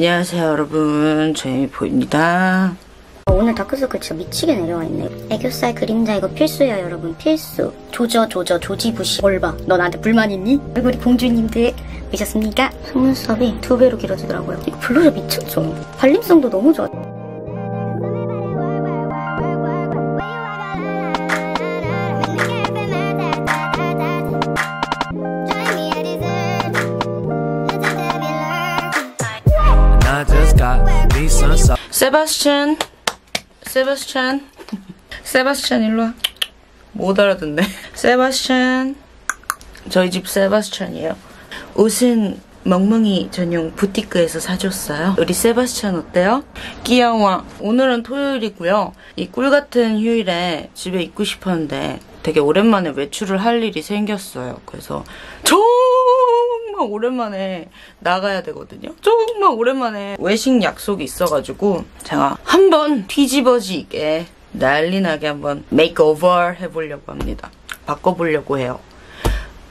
안녕하세요 여러분 제이포입니다 오늘 다크서클 진짜 미치게 내려와 있네. 애교살 그림자 이거 필수예요, 여러분. 필수. 조져, 조져, 조지부시. 뭘 봐. 너 나한테 불만 있니? 얼굴이 공주님들 미셨습니까? 속눈썹이 두 배로 길어지더라고요. 이거 블러셔 미쳤죠? 발림성도 너무 좋아. 세바스찬. 세바스찬. 세바스찬 일로와. 못 알아듣네. 세바스찬. 저희 집 세바스찬이에요. 옷은 멍멍이 전용 부티크에서 사줬어요. 우리 세바스찬 어때요? 귀여워. 오늘은 토요일이고요. 이 꿀같은 휴일에 집에 있고 싶었는데 되게 오랜만에 외출을 할 일이 생겼어요. 그래서 정말 오랜만에 나가야 되거든요. 정말 오랜만에 외식 약속이 있어가지고 제가 한번 뒤집어지게 난리나게 한번 makeover 해보려고 합니다. 바꿔보려고 해요.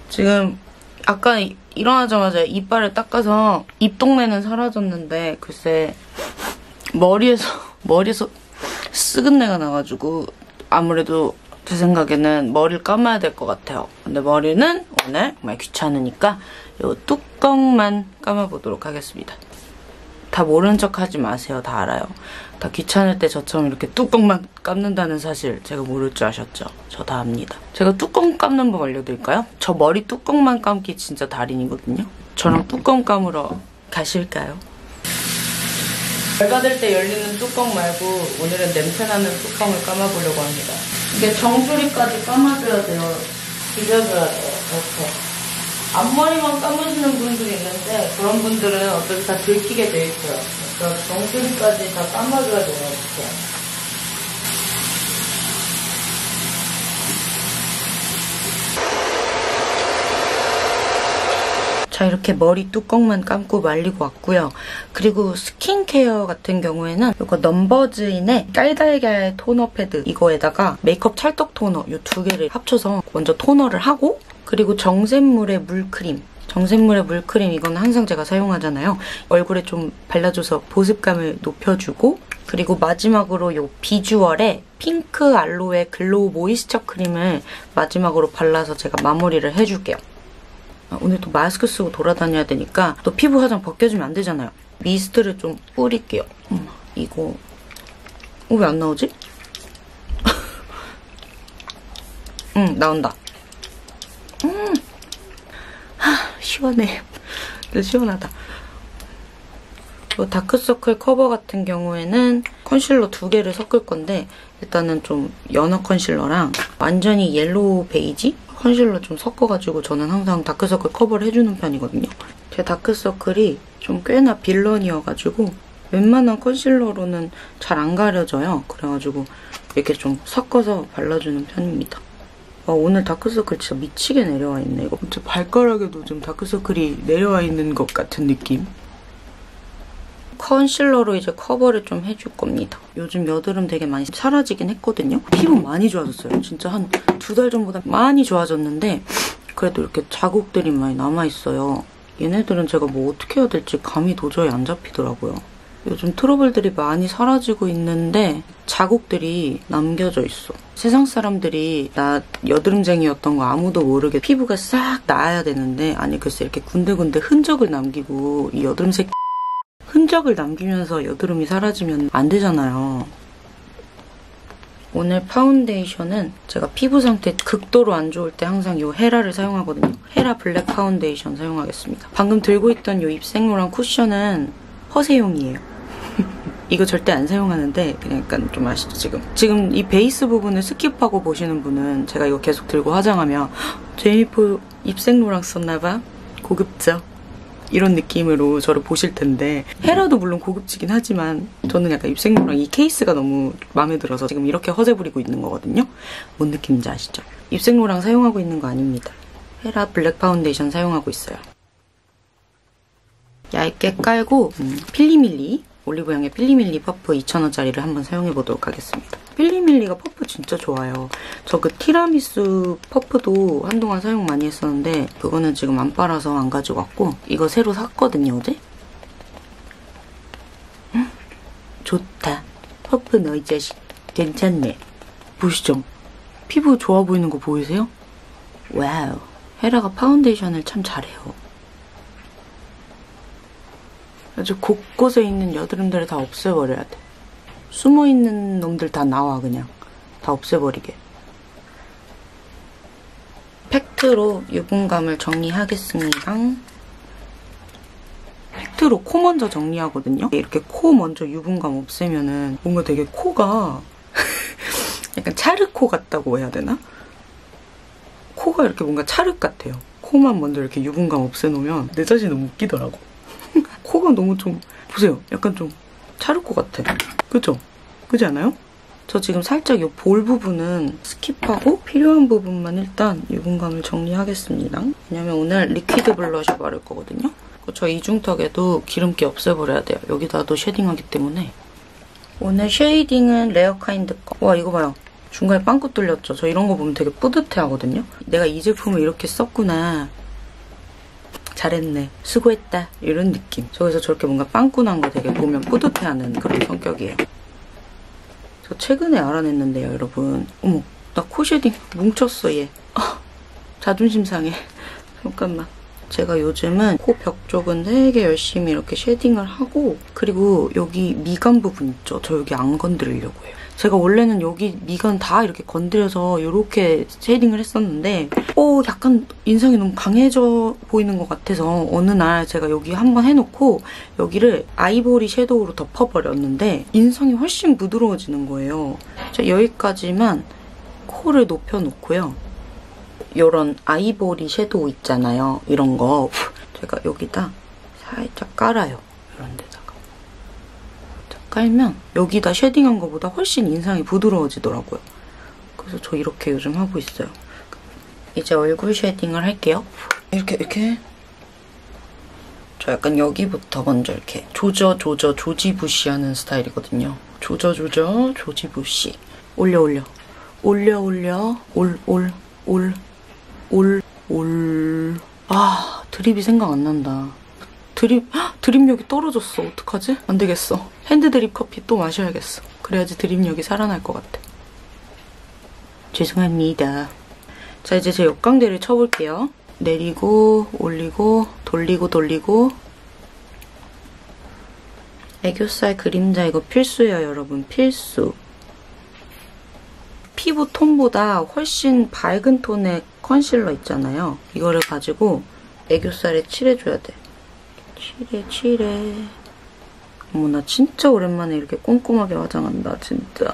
지금 아까 이- 일어나자마자 이빨을 닦아서 입똥내는 사라졌는데 글쎄 머리에서 머리에서 쓰근내가 나가지고 아무래도 제 생각에는 머리를 감아야 될 것 같아요. 근데 머리는 오늘 정말 귀찮으니까 이 뚜껑만 감아보도록 하겠습니다. 다 모르는 척 하지 마세요. 다 알아요. 다 귀찮을 때 저처럼 이렇게 뚜껑만 감는다는 사실 제가 모를 줄 아셨죠? 저 다 압니다. 제가 뚜껑 감는 법 알려드릴까요? 저 머리 뚜껑만 감기 진짜 달인이거든요. 저랑 뚜껑 감으러 가실까요? 열 받을 때 열리는 뚜껑 말고 오늘은 냄새나는 뚜껑을 감아보려고 합니다. 이게 정수리까지 감아줘야 돼요. 비벼줘야 돼요. 이렇게. 앞머리만 감으시는 분들이 있는데 그런 분들은 어차피 다 들키게 돼 있어요. 그러니까 정수리까지 다 감아줘야 돼요. 이렇게. 자 이렇게 머리 뚜껑만 감고 말리고 왔고요. 그리고 스킨케어 같은 경우에는 이거 넘버즈인의 깔달걀 토너 패드 이거에다가 메이크업 찰떡 토너 이 두 개를 합쳐서 먼저 토너를 하고 그리고 정샘물의 물크림 정샘물의 물크림 이건 항상 제가 사용하잖아요. 얼굴에 좀 발라줘서 보습감을 높여주고 그리고 마지막으로 이 비주얼의 핑크 알로에 glow moisture 크림을 마지막으로 발라서 제가 마무리를 해줄게요. 아, 오늘 또 마스크 쓰고 돌아다녀야 되니까 또 피부 화장 벗겨지면 안 되잖아요. 미스트를 좀 뿌릴게요. 음, 이거 어, 왜 안 나오지? 응 나온다. 음, 하, 시원해. 진짜 시원하다. 이 다크서클 커버 같은 경우에는 컨실러 두 개를 섞을 건데 일단은 좀 연어 컨실러랑 완전히 yellow 베이지 컨실러 좀 섞어가지고 저는 항상 다크서클 커버를 해주는 편이거든요. 제 다크서클이 좀 꽤나 빌런이어가지고 웬만한 컨실러로는 잘 안 가려져요. 그래가지고 이렇게 좀 섞어서 발라주는 편입니다. 와, 오늘 다크서클 진짜 미치게 내려와 있네. 이거 진짜 발가락에도 좀 다크서클이 내려와 있는 것 같은 느낌? 컨실러로 이제 커버를 좀 해줄 겁니다. 요즘 여드름 되게 많이 사라지긴 했거든요. 피부 많이 좋아졌어요. 진짜 한 두 달 전보다 많이 좋아졌는데 그래도 이렇게 자국들이 많이 남아있어요. 얘네들은 제가 뭐 어떻게 해야 될지 감이 도저히 안 잡히더라고요. 요즘 트러블들이 많이 사라지고 있는데 자국들이 남겨져 있어. 세상 사람들이 나 여드름쟁이였던 거 아무도 모르게 피부가 싹 나아야 되는데 아니 글쎄 이렇게 군데군데 흔적을 남기고 이 여드름색 흔적을 남기면서 여드름이 사라지면 안 되잖아요. 오늘 파운데이션은 제가 피부 상태 극도로 안 좋을 때 항상 이 헤라를 사용하거든요. 헤라 블랙 파운데이션 사용하겠습니다. 방금 들고 있던 이 입생로랑 쿠션은 허세용이에요. 이거 절대 안 사용하는데 그냥 약간 좀 아시죠 지금 지금 이 베이스 부분을 skip하고 보시는 분은 제가 이거 계속 들고 화장하면 제이포 입생로랑 썼나봐 고급져 이런 느낌으로 저를 보실 텐데 헤라도 물론 고급지긴 하지만 저는 약간 입생로랑 이 케이스가 너무 마음에 들어서 지금 이렇게 허세 부리고 있는 거거든요. 뭔 느낌인지 아시죠? 입생로랑 사용하고 있는 거 아닙니다. 헤라 블랙 파운데이션 사용하고 있어요. 얇게 깔고 음, 필리밀리 올리브영의 필리밀리 퍼프 2,000원짜리를 한번 사용해보도록 하겠습니다. 필리밀리가 퍼프 진짜 좋아요. 저 그 티라미수 퍼프도 한동안 사용 많이 했었는데 그거는 지금 안 빨아서 안 가지고 왔고 이거 새로 샀거든요, 어제? 좋다. 퍼프 너 이 자식. 괜찮네. 보시죠. 피부 좋아 보이는 거 보이세요? 와우. 헤라가 파운데이션을 참 잘해요. 아주 곳곳에 있는 여드름들을 다 없애버려야 돼. 숨어 있는 놈들 다 나와 그냥. 다 없애버리게. 팩트로 유분감을 정리하겠습니다. 팩트로 코 먼저 정리하거든요. 이렇게 코 먼저 유분감 없애면은 뭔가 되게 코가 약간 찰흙 코 같다고 해야 되나? 코가 이렇게 뭔가 찰흙 같아요. 코만 먼저 이렇게 유분감 없애놓으면 내 너무 웃기더라고. 코가 너무 좀 보세요. 약간 좀 찰흙 코 같아. 그죠? 그지 않아요? 저 지금 살짝 이 볼 부분은 skip하고 필요한 부분만 일단 유분감을 정리하겠습니다. 왜냐면 오늘 liquid blusher 바를 거거든요. 저 이중턱에도 기름기 없애버려야 돼요. 여기다도 shading하기 때문에. 오늘 shading은 레어카인드 거. 와 이거 봐요. 중간에 빵꾸 뚫렸죠? 저 이런 거 보면 되게 뿌듯해 하거든요. 내가 이 제품을 이렇게 썼구나. 잘했네. 수고했다. 이런 느낌. 저기서 저렇게 뭔가 빵꾸 난 거 되게 보면 뿌듯해하는 그런 성격이에요. 저 최근에 알아냈는데요, 여러분. 어머, 나 코 shading 뭉쳤어, 얘. 아, 자존심 상해. 잠깐만. 제가 요즘은 코 벽 쪽은 되게 열심히 이렇게 shading을 하고 그리고 여기 미간 부분 있죠? 저 여기 안 건드리려고 해요. 제가 원래는 여기 미간 다 이렇게 건드려서 이렇게 shading을 했었는데 어 약간 인상이 너무 강해져 보이는 것 같아서 어느 날 제가 여기 한번 해놓고 여기를 아이보리 섀도우로 덮어버렸는데 인상이 훨씬 부드러워지는 거예요. 자, 여기까지만 코를 높여놓고요. 이런 아이보리 섀도우 있잖아요. 이런 거 제가 여기다 살짝 깔아요. 이런 데다가. 깔면 여기다 쉐딩한 것보다 훨씬 인상이 부드러워지더라고요. 그래서 저 이렇게 요즘 하고 있어요. 이제 얼굴 shading을 할게요. 이렇게 이렇게 저 약간 여기부터 먼저 이렇게 조져 조져 조지부시 하는 스타일이거든요. 조져 조져 조지부시 올려 올려 올려 올려 올 올 올 올, 올. 아, 드립이 생각 안 난다. 드립, 헉, 드립력이 떨어졌어. 어떡하지? 안 되겠어. 핸드 드립 커피 또 마셔야겠어. 그래야지 드립력이 살아날 것 같아. 죄송합니다. 자, 이제 제 역광대를 쳐볼게요. 내리고, 올리고, 돌리고, 돌리고. 애교살 그림자 이거 필수예요, 여러분. 필수. 피부 톤보다 훨씬 밝은 톤의 컨실러 있잖아요. 이거를 가지고 애교살에 칠해줘야 돼. 칠해, 칠해. 어머, 나 진짜 오랜만에 이렇게 꼼꼼하게 화장한다, 진짜.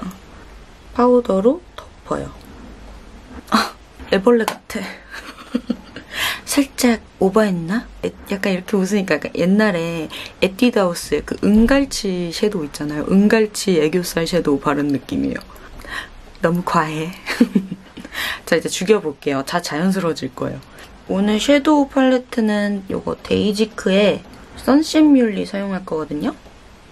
파우더로 덮어요. 아, 애벌레 같아. 살짝 오버했나? 약간 이렇게 웃으니까 약간 옛날에 에뛰드하우스의 그 은갈치 섀도우 있잖아요. 은갈치 애교살 섀도우 바른 느낌이에요. 너무 과해. 자, 이제 죽여볼게요. 다 자연스러워질 거예요. 오늘 섀도우 팔레트는 이거 데이지크의 선셋 뮬리 사용할 거거든요.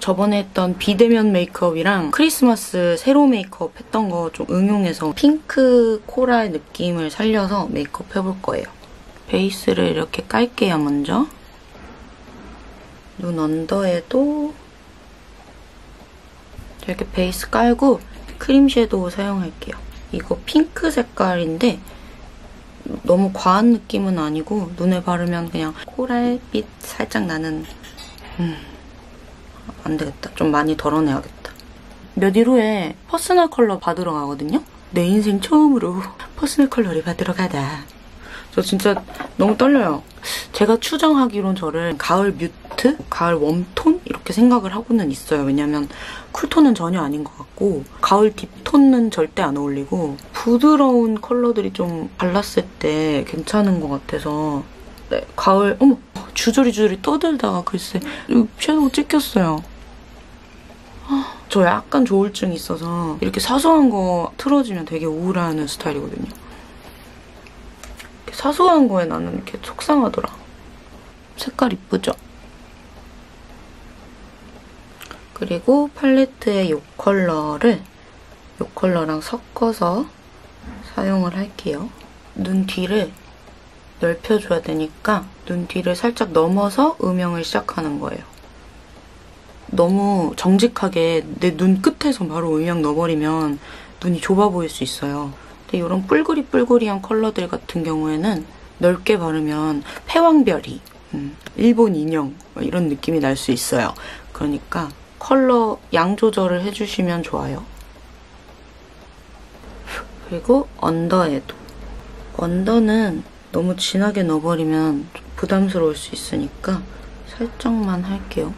저번에 했던 비대면 메이크업이랑 크리스마스 솔로 메이크업 했던 거 좀 응용해서 핑크 coral 느낌을 살려서 메이크업 해볼 거예요. 베이스를 이렇게 깔게요, 먼저. 눈 언더에도 이렇게 베이스 깔고 크림 섀도우 사용할게요. 이거 핑크 색깔인데 너무 과한 느낌은 아니고 눈에 바르면 그냥 coral빛 살짝 나는 음, 안 되겠다. 좀 많이 덜어내야겠다. 몇 일 후에 퍼스널 컬러 받으러 가거든요? 내 인생 처음으로 퍼스널 컬러 를 받으러 가다. 저 진짜 너무 떨려요. 제가 추정하기론 저를 가을 mute, 가을 웜톤 이렇게 생각을 하고는 있어요. 왜냐면 쿨톤은 전혀 아닌 것 같고 가을 딥톤은 절대 안 어울리고 부드러운 컬러들이 좀 발랐을 때 괜찮은 것 같아서 네, 가을 어머 주저리 주저리 떠들다가 글쎄 섀도우 찍혔어요. 저 약간 조울증이 있어서 이렇게 사소한 거 틀어지면 되게 우울해하는 스타일이거든요. 사소한 거에 나는 이렇게 속상하더라. 색깔 이쁘죠? 그리고 팔레트의 이 컬러를 이 컬러랑 섞어서 사용을 할게요. 눈 뒤를 넓혀줘야 되니까 눈 뒤를 살짝 넘어서 음영을 시작하는 거예요. 너무 정직하게 내 눈 끝에서 바로 음영 넣어버리면 눈이 좁아 보일 수 있어요. 근데 이런 뿔그리 뿔그리한 컬러들 같은 경우에는 넓게 바르면 패왕별이, 음, 일본 인형 뭐 이런 느낌이 날 수 있어요. 그러니까 컬러 양 조절을 해주시면 좋아요. 그리고 언더에도. 언더는 너무 진하게 넣어버리면 좀 부담스러울 수 있으니까 살짝만 할게요.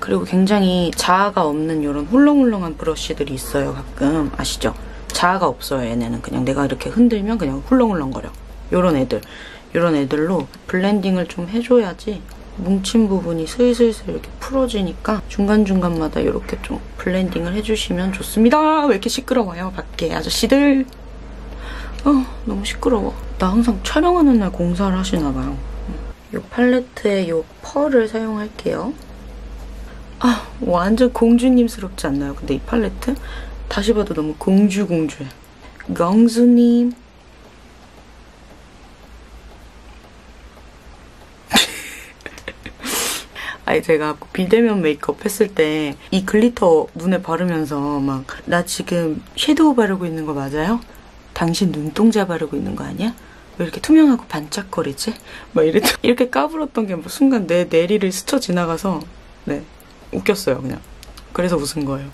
그리고 굉장히 자아가 없는 이런 훌렁훌렁한 브러쉬들이 있어요, 가끔. 아시죠? 자아가 없어요, 얘네는. 그냥 내가 이렇게 흔들면 그냥 훌렁훌렁거려. 요런 애들. 요런 애들로 블렌딩을 좀 해줘야지 뭉친 부분이 슬슬슬 이렇게 풀어지니까 중간중간마다 이렇게 좀 블렌딩을 해주시면 좋습니다. 왜 이렇게 시끄러워요, 밖에 아저씨들. 어, 너무 시끄러워. 나 항상 촬영하는 날 공사를 하시나 봐요. 이 팔레트에 이 펄을 사용할게요. 아, 완전 공주님스럽지 않나요? 근데 이 팔레트? 다시 봐도 너무 공주 공주해. 경수님. 아니 제가 비대면 메이크업 했을 때 이 glitter 눈에 바르면서 막 나 지금 섀도우 바르고 있는 거 맞아요? 당신 눈동자 바르고 있는 거 아니야? 왜 이렇게 투명하고 반짝거리지? 막 이랬 이렇게 까불었던 게 뭐 순간 내 뇌리를 스쳐 지나가서 네 웃겼어요 그냥 그래서 웃은 거예요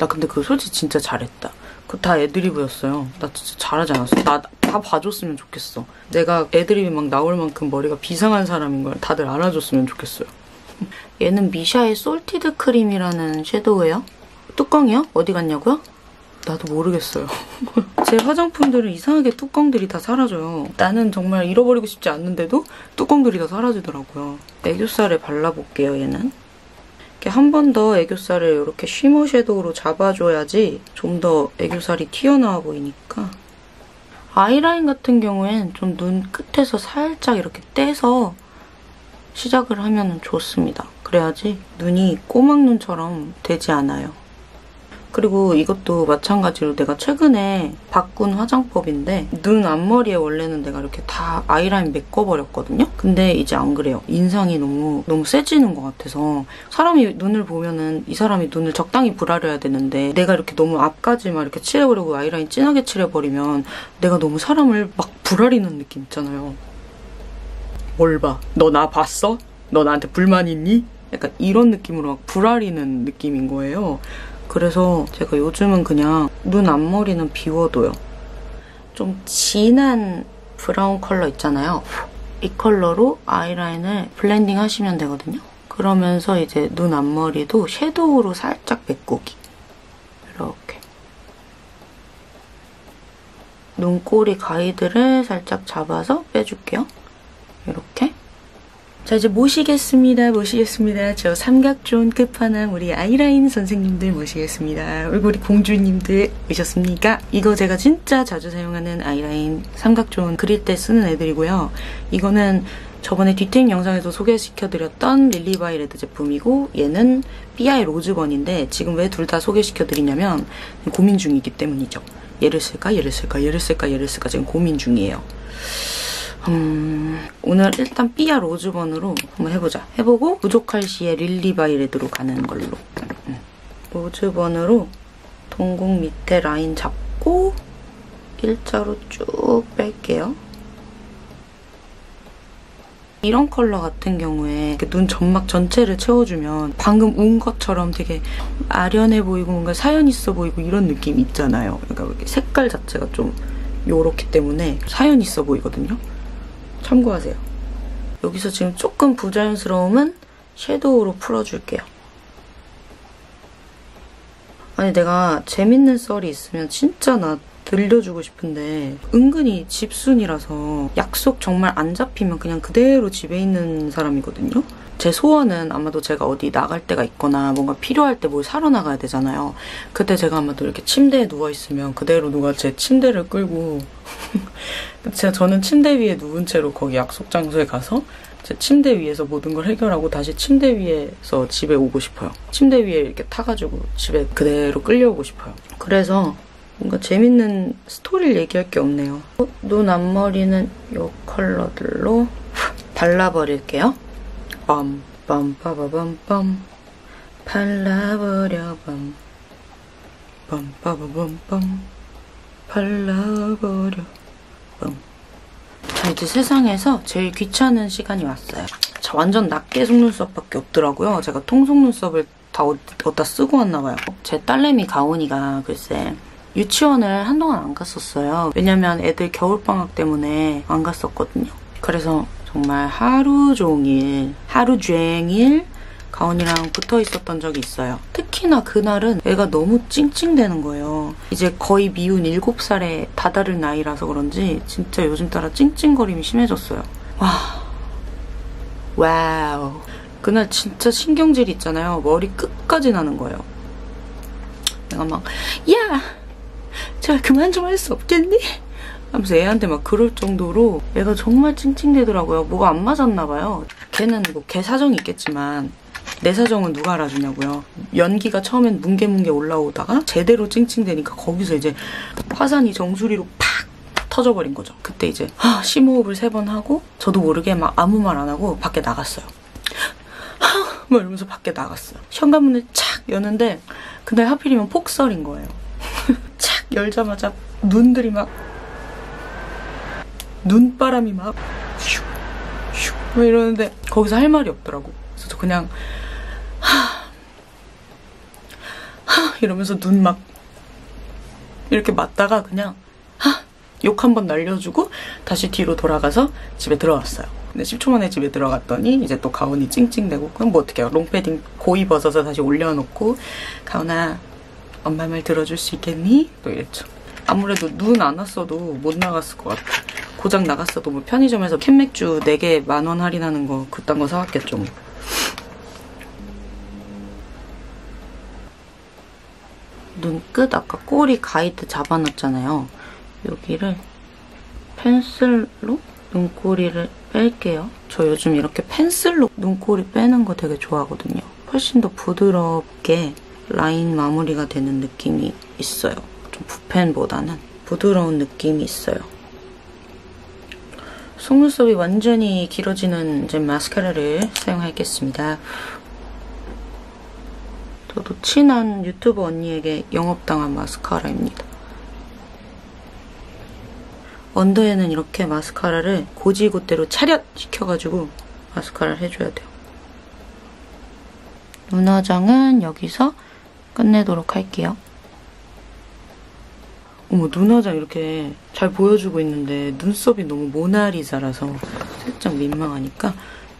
나 근데 그거 솔직히 진짜 잘했다 그거 다 애드리브였어요 나 진짜 잘하지 않았어 나 다 봐줬으면 좋겠어 내가 애드립이 막 나올 만큼 머리가 비상한 사람인 걸 다들 알아줬으면 좋겠어요 얘는 미샤의 솔티드 크림이라는 섀도우예요 뚜껑이요? 어디 갔냐고요? 나도 모르겠어요. 제 화장품들은 이상하게 뚜껑들이 다 사라져요. 나는 정말 잃어버리고 싶지 않는데도 뚜껑들이 다 사라지더라고요. 애교살에 발라볼게요, 얘는. 이렇게 한 번 더 애교살을 이렇게 쉬머 섀도우로 잡아줘야지 좀 더 애교살이 튀어나와 보이니까. 아이라인 같은 경우엔 좀 눈 끝에서 살짝 이렇게 떼서 시작을 하면 좋습니다. 그래야지 눈이 꼬막눈처럼 되지 않아요. 그리고 이것도 마찬가지로 내가 최근에 바꾼 화장법인데 눈 앞머리에 원래는 내가 이렇게 다 아이라인 메꿔버렸거든요? 근데 이제 안 그래요. 인상이 너무 너무 세지는 것 같아서 사람이 눈을 보면은 이 사람이 눈을 적당히 불아려야 되는데 내가 이렇게 너무 앞까지 막 이렇게 칠해버리고 아이라인 진하게 칠해버리면 내가 너무 사람을 막 불아리는 느낌 있잖아요. 뭘 봐? 너 나 봤어? 너 나한테 불만 있니? 약간 이런 느낌으로 막 부라리는 느낌인 거예요. 그래서 제가 요즘은 그냥 눈 앞머리는 비워둬요. 좀 진한 브라운 컬러 있잖아요. 이 컬러로 아이라인을 블렌딩 하시면 되거든요. 그러면서 이제 눈 앞머리도 섀도우로 살짝 메꾸기. 이렇게. 눈꼬리 가이드를 살짝 잡아서 빼줄게요. 이렇게. 자 이제 모시겠습니다. 모시겠습니다. 저 삼각존 끝판왕 우리 아이라인 선생님들 모시겠습니다. 우리 공주님들 오셨습니까? 이거 제가 진짜 자주 사용하는 아이라인 삼각존 그릴 때 쓰는 애들이고요. 이거는 저번에 뒤탱 영상에서 소개시켜드렸던 릴리바이 레드 제품이고 얘는 삐아의 로즈번인데 지금 왜 둘 다 소개시켜드리냐면 고민 중이기 때문이죠. 얘를 쓸까 얘를 쓸까 얘를 쓸까 얘를 쓸까 지금 고민 중이에요. 음, 오늘 일단 삐아 로즈번으로 한번 해보자. 해보고 부족할 시에 릴리바이 레드로 가는 걸로. 음. 로즈번으로 동공 밑에 라인 잡고 일자로 쭉 뺄게요. 이런 컬러 같은 경우에 눈 점막 전체를 채워주면 방금 운 것처럼 되게 아련해 보이고 뭔가 사연 있어 보이고 이런 느낌 있잖아요. 그러니까 색깔 자체가 좀 요렇기 때문에 사연 있어 보이거든요. 참고하세요. 여기서 지금 조금 부자연스러움은 섀도우로 풀어줄게요. 아니 내가 재밌는 썰이 있으면 진짜 나 들려주고 싶은데 은근히 집순이라서 약속 정말 안 잡히면 그냥 그대로 집에 있는 사람이거든요. 제 소원은 아마도 제가 어디 나갈 때가 있거나 뭔가 필요할 때 뭘 사러 나가야 되잖아요. 그때 제가 아마도 이렇게 침대에 누워있으면 그대로 누가 제 침대를 끌고 제가 저는 침대 위에 누운 채로 거기 약속 장소에 가서 제 침대 위에서 모든 걸 해결하고 다시 침대 위에서 집에 오고 싶어요. 침대 위에 이렇게 타가지고 집에 그대로 끌려오고 싶어요. 그래서 뭔가 재밌는 스토리를 얘기할 게 없네요. 눈 앞머리는 이 컬러들로 발라버릴게요. 빰, 빰, 빠바밤, 빰. 발라버려 밤 빰빠바밤빰 발라버려 빰 자, 이제 세상에서 제일 귀찮은 시간이 왔어요. 자, 완전 낱개 속눈썹밖에 없더라고요. 제가 통속눈썹을 다 어- 어디다 쓰고 왔나 봐요. 제 딸내미 가온이가 글쎄 유치원을 한동안 안 갔었어요. 왜냐면 애들 겨울방학 때문에 안 갔었거든요. 그래서 정말 하루 종일, 하루 종일 가온이랑 붙어 있었던 적이 있어요. 특히나 그날은 애가 너무 찡찡대는 거예요. 이제 거의 미운 7살에 다다를 나이라서 그런지 진짜 요즘 따라 찡찡거림이 심해졌어요. 와. 와우. 그날 진짜 신경질 있잖아요. 머리 끝까지 나는 거예요. 내가 막, 야! 제발 그만 좀 할 수 없겠니? 하면서 애한테 막 그럴 정도로 애가 정말 찡찡대더라고요. 뭐가 안 맞았나 봐요. 걔는 뭐 걔 사정이 있겠지만 내 사정은 누가 알아주냐고요. 연기가 처음엔 뭉게뭉게 올라오다가 제대로 찡찡대니까 거기서 이제 화산이 정수리로 팍 터져버린 거죠. 그때 이제 하, 심호흡을 세 번 하고 저도 모르게 막 아무 말 안 하고 밖에 나갔어요. 하, 막 이러면서 밖에 나갔어요. 현관문을 착 여는데 그날 하필이면 폭설인 거예요. 착 열자마자 눈들이 막 눈바람이 막 슉, 슉, 막 이러는데 거기서 할 말이 없더라고. 그래서 저 그냥 하, 하 이러면서 눈 막 이렇게 맞다가 그냥 하, 욕 한 번 날려주고 다시 뒤로 돌아가서 집에 들어왔어요. 근데 10초 만에 집에 들어갔더니 이제 또 가온이 찡찡대고 그럼 뭐 어떡해요. 롱패딩 고이 벗어서 다시 올려놓고 가온아 엄마 말 들어줄 수 있겠니? 또 이랬죠. 아무래도 눈 안 왔어도 못 나갔을 것 같아. 고장 나갔어도 뭐 편의점에서 캔맥주 4개 만 원 할인하는 거 그딴 거 사왔겠죠. 뭐. 눈끝 아까 꼬리 가이드 잡아놨잖아요. 여기를 펜슬로 눈꼬리를 뺄게요. 저 요즘 이렇게 펜슬로 눈꼬리 빼는 거 되게 좋아하거든요. 훨씬 더 부드럽게 라인 마무리가 되는 느낌이 있어요. 좀 붓펜보다는 부드러운 느낌이 있어요. 속눈썹이 완전히 길어지는 이제 마스카라를 사용하겠습니다. 저도 친한 유튜버 언니에게 영업당한 마스카라입니다. 언더에는 이렇게 마스카라를 고지고대로 차렷 시켜가지고 마스카라를 해줘야 돼요. 눈화장은 여기서 끝내도록 할게요. 어머 눈화장 이렇게 잘 보여주고 있는데 눈썹이 너무 모나리자라서 살짝 민망하니까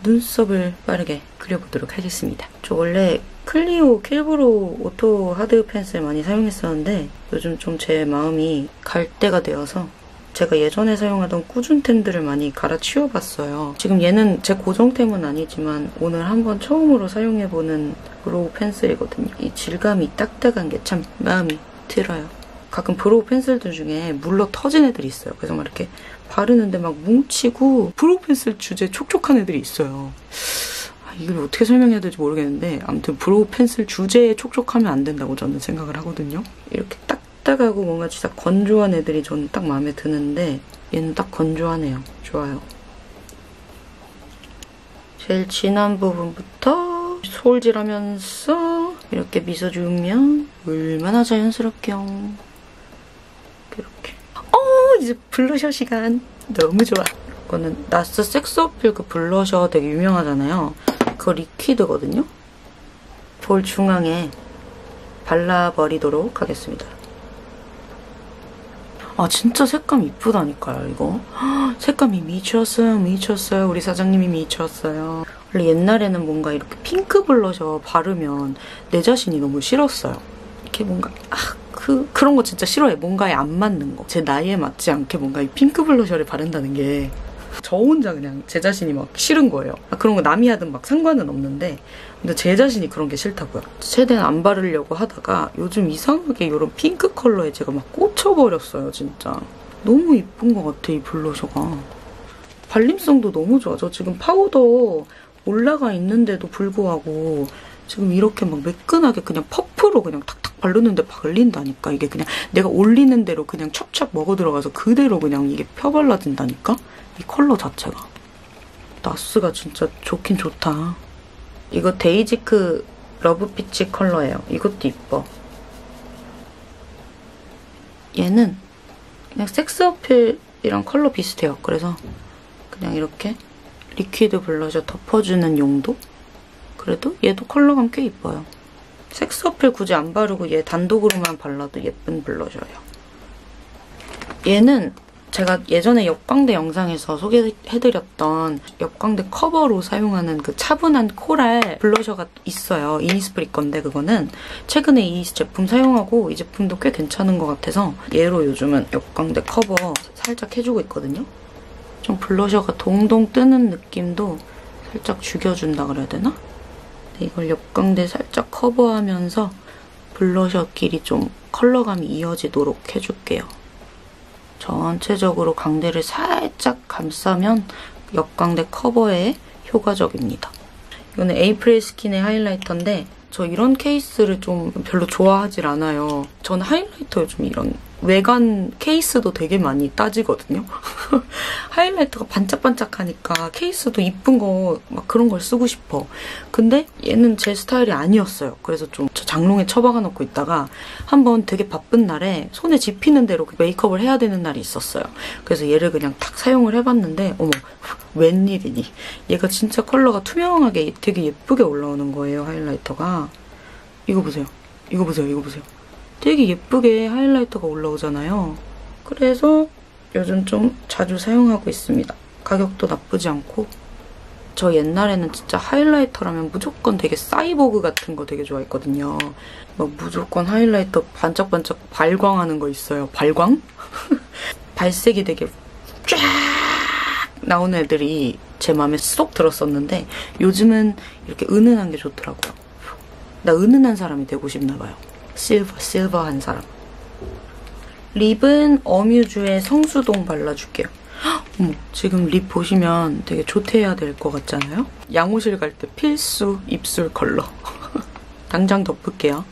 눈썹을 빠르게 그려보도록 하겠습니다. 저 원래 클리오 킬브로 오토 하드 펜슬 많이 사용했었는데 요즘 좀 제 마음이 갈대가 되어서 제가 예전에 사용하던 꾸준템들을 많이 갈아치워봤어요. 지금 얘는 제 고정템은 아니지만 오늘 한번 처음으로 사용해보는 brow pencil이거든요. 이 질감이 딱딱한 게 참 마음에 들어요. 가끔 brow pencil들 중에 물러 터진 애들이 있어요. 그래서 막 이렇게 바르는데 막 뭉치고 brow pencil 주제 촉촉한 애들이 있어요. 아, 이걸 어떻게 설명해야 될지 모르겠는데 아무튼 brow pencil 주제에 촉촉하면 안 된다고 저는 생각을 하거든요. 이렇게 딱딱하고 뭔가 진짜 건조한 애들이 저는 딱 마음에 드는데 얘는 딱 건조하네요. 좋아요. 제일 진한 부분부터 솔질하면서 이렇게 미소 주면 얼마나 자연스럽게요. 이렇게. 어 이제 블러셔 시간. 너무 좋아. 이거는 나스 섹스 어필 그 블러셔 되게 유명하잖아요. 그거 리퀴드거든요. 볼 중앙에 발라버리도록 하겠습니다. 아 진짜 색감 이쁘다니까요 이거 헉, 색감이 미쳤어요 미쳤어요 우리 사장님이 미쳤어요 원래 옛날에는 뭔가 이렇게 핑크 블러셔 바르면 내 자신이 너무 싫었어요 이렇게 뭔가 아, 그 그런 거 진짜 싫어해 뭔가에 안 맞는 거 제 나이에 맞지 않게 뭔가 이 핑크 블러셔를 바른다는 게 저 혼자 그냥 제 자신이 막 싫은 거예요. 아, 그런 거 남이 하든 막 상관은 없는데 근데 제 자신이 그런 게 싫다고요. 최대한 안 바르려고 하다가 요즘 이상하게 이런 핑크 컬러에 제가 막 꽂혀버렸어요, 진짜. 너무 이쁜 것 같아, 이 블러셔가. 발림성도 너무 좋아. 저 지금 파우더 올라가 있는데도 불구하고 지금 이렇게 막 매끈하게 그냥 퍼프로 그냥 탁탁 바르는데 발린다니까. 이게 그냥 내가 올리는 대로 그냥 찹찹 먹어 들어가서 그대로 그냥 이게 펴발라진다니까? 이 컬러 자체가. 나스가 진짜 좋긴 좋다. 이거 데이지크 러브 피치 컬러예요. 이것도 이뻐. 얘는 그냥 섹스 어필이랑 컬러 비슷해요. 그래서 그냥 이렇게 liquid 블러셔 덮어주는 용도? 그래도 얘도 컬러감 꽤 이뻐요. 섹스 어필 굳이 안 바르고 얘 단독으로만 발라도 예쁜 블러셔예요. 얘는 제가 예전에 역광대 영상에서 소개해드렸던 역광대 커버로 사용하는 그 차분한 코랄 블러셔가 있어요. 이니스프리 건데 그거는 최근에 이 제품 사용하고 이 제품도 꽤 괜찮은 것 같아서 얘로 요즘은 역광대 커버 살짝 해주고 있거든요. 좀 블러셔가 동동 뜨는 느낌도 살짝 죽여준다 그래야 되나? 네, 이걸 역광대 살짝 커버하면서 블러셔끼리 좀 컬러감이 이어지도록 해줄게요. 전체적으로 광대를 살짝 감싸면 역광대 커버에 효과적입니다. 이거는 에이프릴 스킨의 하이라이터인데 저 이런 케이스를 좀 별로 좋아하질 않아요. 저는 하이라이터 요즘 이런 외관 케이스도 되게 많이 따지거든요. 하이라이터가 반짝반짝하니까 케이스도 이쁜 거 막 그런 걸 쓰고 싶어. 근데 얘는 제 스타일이 아니었어요. 그래서 좀저 장롱에 처박아 놓고 있다가 한번 되게 바쁜 날에 손에 집히는 대로 그 메이크업을 해야 되는 날이 있었어요. 그래서 얘를 그냥 탁 사용을 해봤는데 어머 웬일이니. 얘가 진짜 컬러가 투명하게 되게 예쁘게 올라오는 거예요. 하이라이터가. 이거 보세요. 이거 보세요. 이거 보세요. 되게 예쁘게 하이라이터가 올라오잖아요. 그래서 요즘 좀 자주 사용하고 있습니다. 가격도 나쁘지 않고 저 옛날에는 진짜 하이라이터라면 무조건 되게 사이보그 같은 거 되게 좋아했거든요. 막 무조건 하이라이터 반짝반짝 발광하는 거 있어요. 발광? 발색이 되게 쫙 나오는 애들이 제 마음에 쏙 들었었는데 요즘은 이렇게 은은한 게 좋더라고요. 나 은은한 사람이 되고 싶나 봐요. 실버, 실버한 사람. lip은 어뮤즈의 성수동 발라줄게요. 헉, 어머, 지금 lip 보시면 되게 조퇴해야 될 것 같잖아요? 양호실 갈 때 필수 입술 컬러. 당장 덮을게요.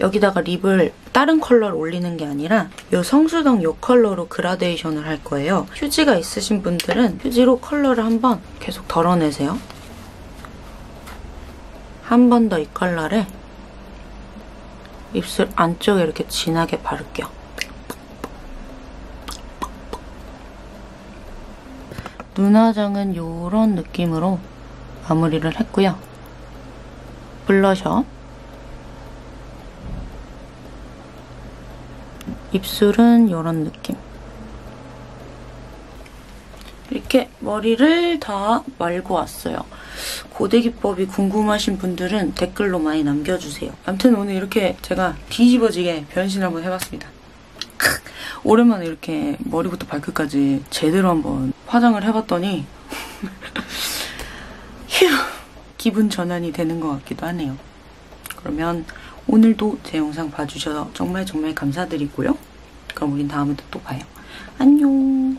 여기다가 lip을 다른 컬러를 올리는 게 아니라 이 성수동 이 컬러로 그라데이션을 할 거예요. 휴지가 있으신 분들은 휴지로 컬러를 한번 계속 덜어내세요. 한 번 더 이 컬러를 입술 안쪽에 이렇게 진하게 바를게요. 눈화장은 이런 느낌으로 마무리를 했고요. 블러셔 입술은 이런 느낌. 이렇게 머리를 다 말고 왔어요. 고데기법이 궁금하신 분들은 댓글로 많이 남겨주세요. 아무튼 오늘 이렇게 제가 뒤집어지게 변신을 한번 해봤습니다. 오랜만에 이렇게 머리부터 발끝까지 제대로 한번 화장을 해봤더니 휴 기분 전환이 되는 것 같기도 하네요. 그러면 오늘도 제 영상 봐주셔서 정말 정말 감사드리고요. 그럼 우린 다음에 또 봐요. 안녕